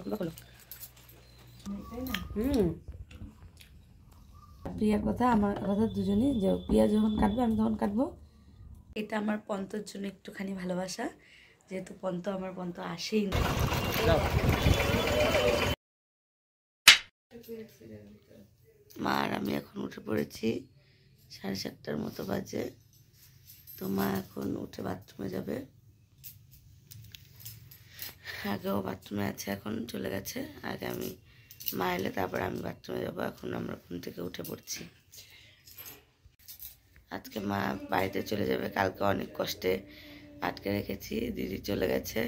খোলো হুম। প্রিয়ার কথা আমার কথা দুজনই। যে প্রিয়া যখন কাটবে আমি তখন কাটবো। এটা আমার পন্তর জন্য একটুখানি ভালোবাসা। যেহেতু পন্ত আমার পন্ত আসেই না। মা আর আমি এখন উঠে পড়েছি। সাড়ে সাতটার মতো বাজে। তো মা এখন উঠে বাথরুমে যাবে। আগেও বাথরুমে আছে, এখন চলে গেছে। আগে আমি মা এলে তারপর আমি বাথরুমে যাব, এখন আমরা ঘুম থেকে উঠে পড়ছি। আজকে মা বাড়িতে চলে যাবে, কালকে অনেক কষ্টে আটকে রেখেছি, দিদি চলে গেছে।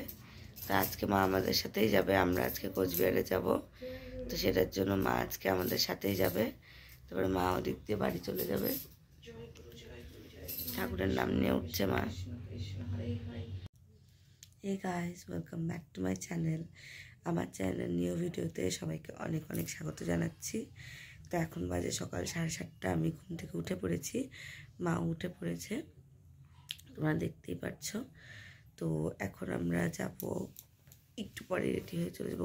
তা আজকে মা আমাদের সাথেই যাবে, আমরা আজকে কোচবিহারে যাব। তো সেটার জন্য মা আজকে আমাদের সাথেই যাবে। তারপরে মা ওদিক দিয়ে বাড়ি চলে যাবে। ঠাকুরের নাম নিয়ে উঠছে মা। Hey guys welcome back to my channel আমার চ্যানেলের নিউ ভিডিওতে সবাইকে অনেক অনেক স্বাগত জানাচ্ছি। তো এখন বাজে সকাল সাড়ে সাতটা, আমি ঘুম থেকে উঠে পড়েছি। মা উঠে পড়েছে তোমরা দেখতেই পাচ্ছ তো এখন আমরা যাব, একটু পরে রেডি হয়ে চলে যাব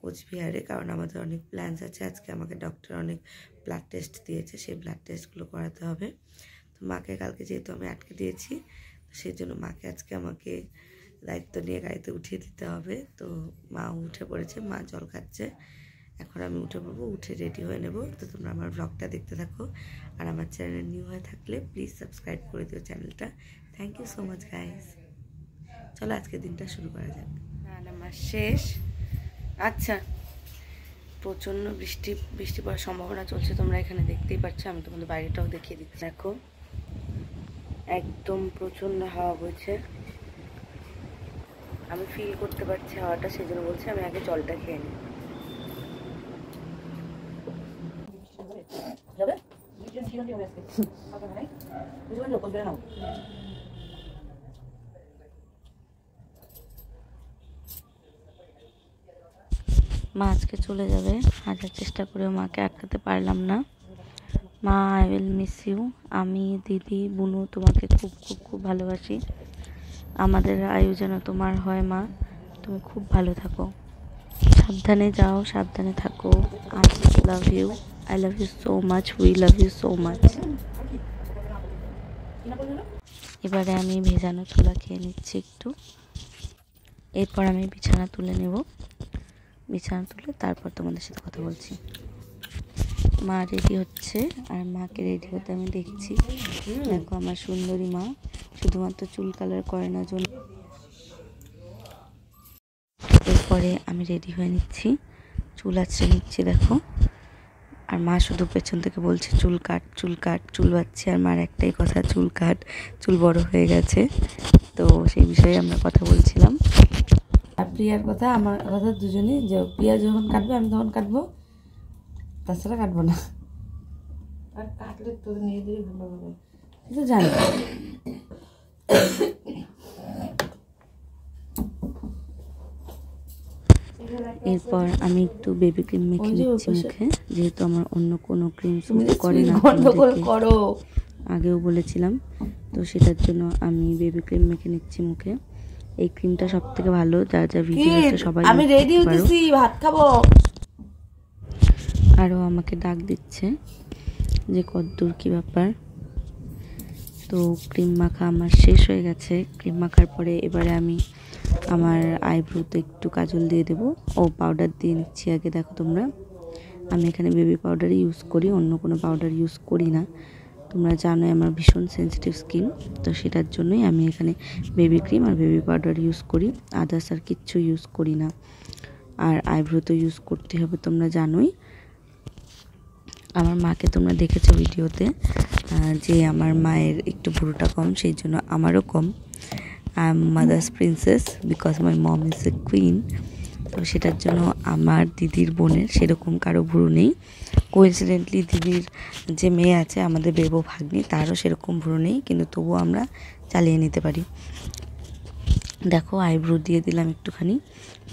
কোচবিহারে, কারণ আমাদের অনেক প্ল্যানস আছে। আজকে আমাকে ডক্টর অনেক ব্লাড টেস্ট দিয়েছে, সেই ব্লাড টেস্টগুলো করাতে হবে। তো মাকে কালকে যেহেতু আমি আটকে দিয়েছি সেই জন্য মাকে আজকে আমাকে দায়িত্ব নিয়ে গাড়িতে উঠিয়ে দিতে হবে। তো মা উঠে পড়েছে, মা জল খাচ্ছে। এখন আমি উঠে পড়ব, উঠে রেডি হয়ে নেব। তো তোমরা আমার ব্লগটা দেখতে থাকো। আর আমার চ্যানেল নিউ হয়ে থাকলে প্লিজ সাবস্ক্রাইব করে দিও চ্যানেলটা thank you so much guys চলো আজকে দিনটা শুরু করা যাক। না আমার শেষ। আচ্ছা প্রচণ্ড বৃষ্টি বৃষ্টি পড়ার সম্ভাবনা চলছে, তোমরা এখানে দেখতেই পাচ্ছ আমি তোমাদের বাইরেটাও দেখিয়ে দিচ্ছি। দেখো, একদম প্রচণ্ড হাওয়া বইছে। আমি ফিল করতে পারছি হাওয়াটা সেই জন্য বলছি আমি আগে জলটা খেয়ে নিই। মা আজকে চলে যাবে। হাজার চেষ্টা করেও মাকে আটকাতে পারলাম না। মা আই উইল মিস ইউ আমি দিদি বুনু তোমাকে খুব খুব খুব ভালোবাসি। আমাদের আয়ু যেন তোমার হয়, মা। তুমি খুব ভালো থাকো। সাবধানে যাও, সাবধানে থাকো। I love you I love you so much we love you so much এবারে আমি ভেজানো ছোলা খেয়ে নিচ্ছি একটু। এরপর আমি বিছানা তুলে নেব। বিছানা তুলে তারপর তোমাদের সাথে কথা বলছি। মা রেডি হচ্ছে, আর মাকে রেডি হতে আমি দেখছি। দেখো আমার সুন্দরী মা। শুধুমাত্র চুল কালার করে না জন্য। এরপরে আমি রেডি হয়ে নিচ্ছি। চুল আছড়ে নিচ্ছি দেখো। আর মা শুধু পেছন থেকে বলছে চুল কাট চুল কাট চুল বাচ্ছি। আর মার একটাই কথা চুল কাট চুল বড় হয়ে গেছে। তো সেই বিষয়ে আমরা কথা বলছিলাম। আর প্রিয়ার কথা আমার কথা দুজনই যে প্রিয়া যখন কাটবে আমি তখন কাটবো। তাছাড়া কাটবো না। আর কাটলে নিয়ে দিলে ভালো হবে। তো জানি এরপর আমি একটু বেবি ক্রিম মেখে নিচ্ছি মুখে। যেহেতু আমার অন্য কোনো ক্রিম স্যুট করে না করো। আগেও বলেছিলাম। তো সেটার জন্য আমি বেবি ক্রিম মেখে নিচ্ছি মুখে। এই ক্রিমটা সব থেকে ভালো যা যা ভিডিও আছে সবাই আমি রেডি ভাত খাব। আরও আমাকে ডাক দিচ্ছে যে কদ্দূর কী ব্যাপার? তো ক্রিম মাখা আমার শেষ হয়ে গেছে। ক্রিম মাখার পরে এবারে আমি আমার আইব্রোতে একটু কাজল দিয়ে দেবো। ও পাউডার দিয়ে নিচ্ছি আগে, দেখো তোমরা। আমি এখানে বেবি পাউডারই ইউজ করি, অন্য কোনো পাউডার ইউজ করি না। তোমরা জানোই আমার ভীষণ সেন্সিটিভ স্কিন, তো সেটার জন্যই আমি এখানে বেবি ক্রিম আর বেবি পাউডার ইউজ করি। আদার্স আর কিচ্ছু ইউজ করি না। আর আইব্রো তো ইউজ করতে হবে, তোমরা জানোই। আমার মাকে তোমরা দেখেছ ভিডিওতে। যে আমার মায়ের একটু ভুরুটা কম, সেই জন্য আমারও কম। I am mother's princess because my mom is a queen তো সেটার জন্য আমার দিদির বোনের সেরকম কারও ভুরু নেই। কোইন্সিডেন্টলি দিদির যে মেয়ে আছে, আমাদের বেবো ভাগ্নি, তারও সেরকম ভুরু নেই, কিন্তু তবুও আমরা চালিয়ে নিতে পারি। দেখো, আইব্রো দিয়ে দিলাম একটুখানি।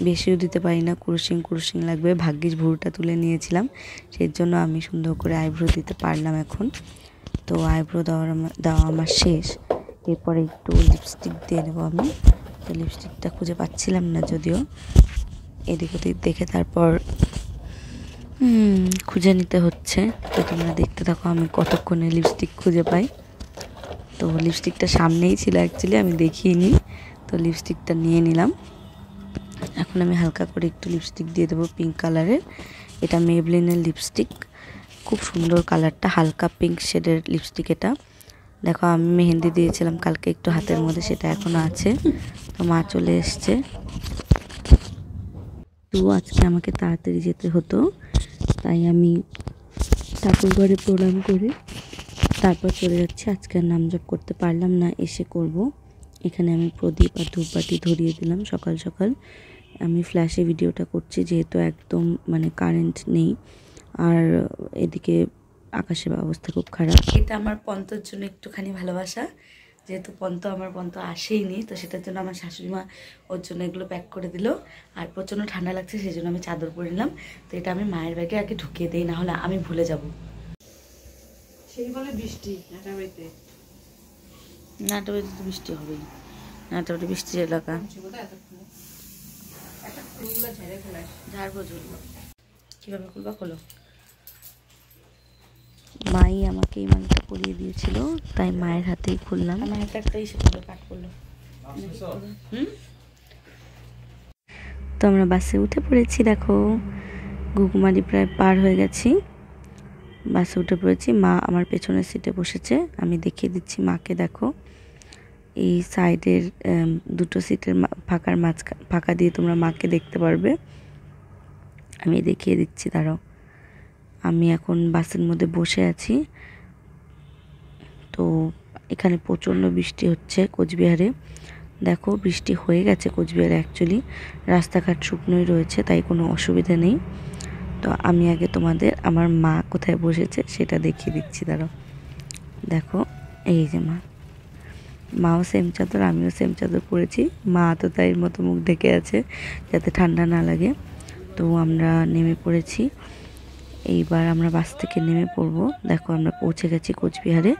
বেশিও দিতে পারি না, কুরুশিং কুরুশিং লাগবে। ভাগ্যিস ভুরুটা তুলে নিয়েছিলাম, সেই জন্য আমি সুন্দর করে আইব্রো দিতে পারলাম এখন। তো আইব্রো দেওয়ার দেওয়া আমার শেষ। এরপরে একটু লিপস্টিক দিয়ে নেব আমি। তো লিপস্টিকটা খুঁজে পাচ্ছিলাম না যদিও। এদিক ওদিক দেখে তারপর খুঁজে নিতে হচ্ছে। তো তোমরা দেখতে থাকো আমি কতক্ষণে লিপস্টিক খুঁজে পাই। তো লিপস্টিকটা সামনেই ছিল অ্যাকচুয়ালি আমি দেখিনি। তো লিপস্টিকটা নিয়ে নিলাম। এখন আমি হালকা করে একটু লিপস্টিক দিয়ে দেবো পিঙ্ক কালারের এটা মেবলিনের লিপস্টিক খুব সুন্দর কালারটা, হালকা পিঙ্ক শেডের লিপস্টিক এটা। দেখো, আমি মেহেন্দি দিয়েছিলাম, কালকে একটু হাতের মধ্যে সেটা এখনও আছে। তো মা চলে এসছে। তো আজকে আমাকে তাড়াতাড়ি যেতে হতো, তাই আমি ঠাকুর ঘরে প্রণাম করে তারপর চলে যাচ্ছি। আজকে আর নাম জপ করতে পারলাম না, এসে করব। এখানে আমি প্রদীপ আর ধূপবাতি ধরিয়ে দিলাম সকাল সকাল। আমি ফ্ল্যাশে ভিডিওটা করছি, যেহেতু একদম মানে কারেন্ট নেই। আর এদিকে আকাশের অবস্থা খুব খারাপ। এটা আমার পন্তর জন্য একটুখানি ভালোবাসা। যেহেতু পন্ত আমার পন্ত আসেইনি তো সেটার জন্য আমার শাশুড়ি মা ওর জন্য এগুলো প্যাক করে দিল। আর প্রচণ্ড ঠান্ডা লাগছে সেই জন্য আমি চাদর পরে নিলাম। তো এটা আমি মায়ের ব্যাগে আগে ঢুকিয়ে দিই না হলে আমি ভুলে যাব। সেই বলে বৃষ্টি একটা বাড়িতে নাটোরে তো বৃষ্টি হবেই। নাটোরে বৃষ্টির এলাকা। ঝাড়বো ঝুলবো কীভাবে খুলবা খোলো। মাই আমাকে এই মালটা পরিয়ে দিয়েছিল তাই মায়ের হাতেই খুললাম। আমার হাতে একটা ইসে করল কাট করল তো আমরা বাসে উঠে পড়েছি দেখো ঘুঘুমারি প্রায় পার হয়ে গেছি। বাসে উঠে পড়েছি মা আমার পেছনের সিটে বসেছে আমি দেখিয়ে দিচ্ছি মাকে দেখো। এই সাইডের দুটো সিটের ফাঁকার মাঝখান ফাঁকা দিয়ে তোমরা মাকে দেখতে পারবে। আমি দেখিয়ে দিচ্ছি দাঁড়াও। আমি এখন বাসের মধ্যে বসে আছি। তো এখানে প্রচণ্ড বৃষ্টি হচ্ছে কোচবিহারে। দেখো, বৃষ্টি হয়ে গেছে কোচবিহারে অ্যাকচুয়ালি রাস্তাঘাট শুকনোই রয়েছে, তাই কোনো অসুবিধা নেই। তো আমি আগে তোমাদের, আমার মা কোথায় বসেছে সেটা দেখিয়ে দিচ্ছি, দাঁড়াও। দেখো, এই যে মা। মাও সেম চাদর, আমিও সেম চাদর পরেছি। মা তো তাই মতো মুখ ঢেকে আছে, যাতে ঠান্ডা না লাগে। তো আমরা নেমে পড়েছি। এইবার আমরা বাস থেকে নেমে পড়ব। দেখো আমরা পৌঁছে গেছি কোচবিহারে।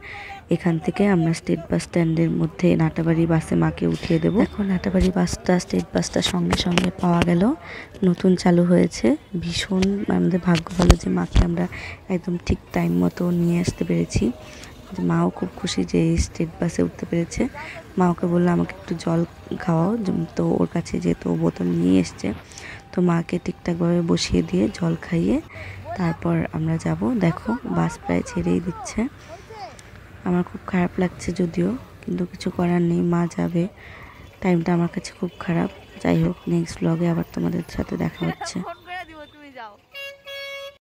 এখান থেকে আমরা স্টেট বাস স্ট্যান্ডের মধ্যে নাটাবাড়ি বাসে মাকে উঠিয়ে দেবো। দেখো নাটাবাড়ি বাসটা স্টেট বাসটা সঙ্গে সঙ্গে পাওয়া গেল। নতুন চালু হয়েছে। ভীষণ আমাদের ভাগ্য ভালো যে মাকে আমরা একদম ঠিক টাইম মতো নিয়ে আসতে পেরেছি। মাও খুব খুশি যে এই স্টেট বাসে উঠতে পেরেছে। মা ওকে বলল, আমাকে একটু জল খাওয়াও। তো ওর কাছে যেহেতু বোতল নিয়ে এসছে, তো মাকে ঠিকঠাকভাবে বসিয়ে দিয়ে জল খাইয়ে তারপর আমরা যাব, দেখো, বাস প্রায় ছেড়েই দিচ্ছে। আমার খুব খারাপ লাগছে যদিও, কিন্তু কিছু করার নেই, মা যাবে। টাইমটা আমার কাছে খুব খারাপ। যাই হোক নেক্সট ব্লগে আবার তোমাদের সাথে দেখা হচ্ছে।